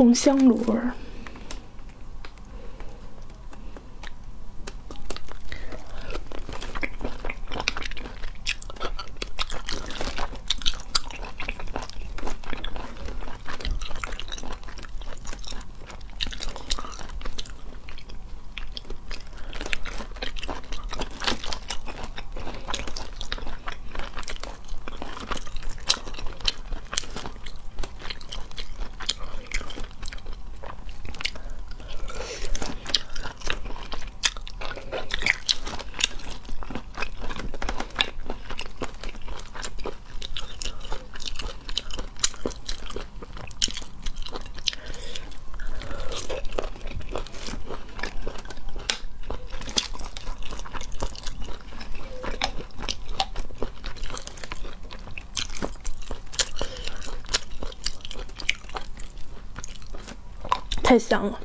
红香卤味儿。太香了。